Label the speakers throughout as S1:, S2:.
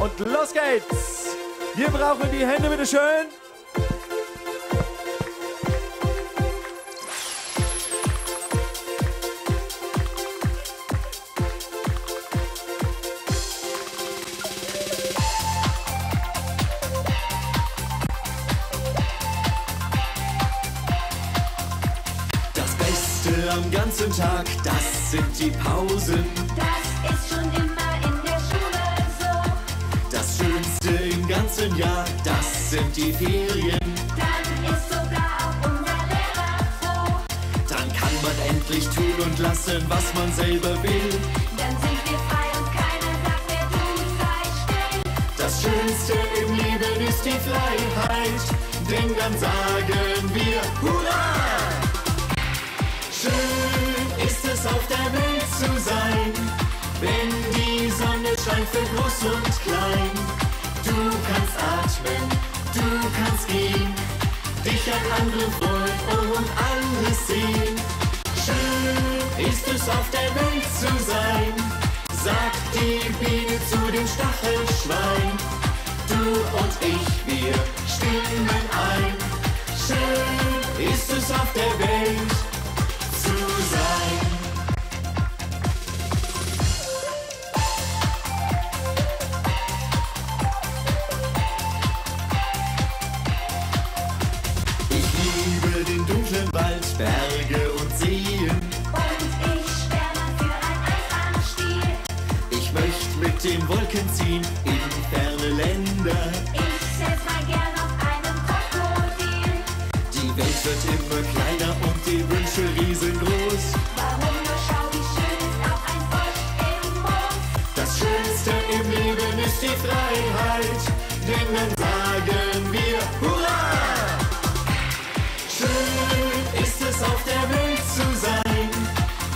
S1: Und los geht's. Wir brauchen die Hände bitte schön.
S2: Das Beste am ganzen Tag, das sind die Pausen.
S3: Das ist schon immer
S2: ganzen Jahr, das sind die Ferien.
S3: Dann ist sogar auch unser Lehrer froh.
S2: Dann kann man endlich tun und lassen, was man selber will.
S3: Dann sind wir frei und keiner sagt mehr, du sei still.
S2: Das Schönste im Leben ist die Freiheit, denn dann sagen wir Hurra! Schön ist es auf der Welt zu sein, wenn die Sonne scheint für dich an anderen freuen und sehen. Schön ist es auf der Welt zu sein, sagt die Biene zu dem Stachelschwein. Du und ich, wir stimmen ein. Schön ist es auf der Welt Wolken ziehen in ferne Länder.
S3: Ich setz mal gern auf einem Krokodil.
S2: Die Welt wird immer kleiner und die Wünsche riesengroß.
S3: Warum nur schau, wie schön ist auch ein Frosch im Moos.
S2: Das Schönste im Leben ist die Freiheit, denn dann sagen wir Hurra! Schön ist es auf der Welt zu sein,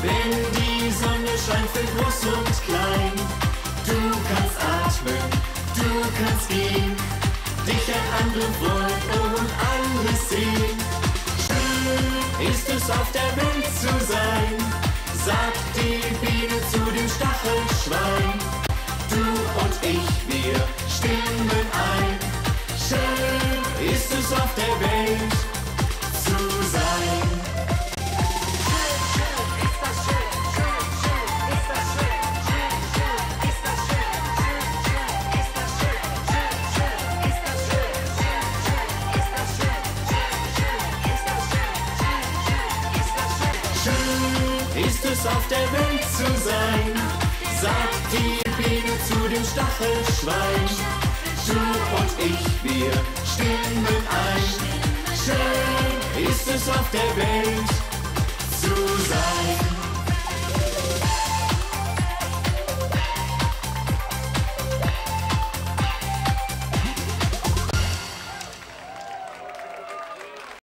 S2: wenn die Sonne scheint für groß und klein. Du kannst atmen, du kannst gehen, dich an anderen freuen und alles sehen. Schön ist es auf der Welt zu sein, sagt die Biene zu dem Stachelschwein. Du und ich, wir stimmen ist es auf der Welt zu sein, sagt die Biene zu dem Stachelschwein. Du und ich, wir stimmen ein. Schön ist es auf der Welt.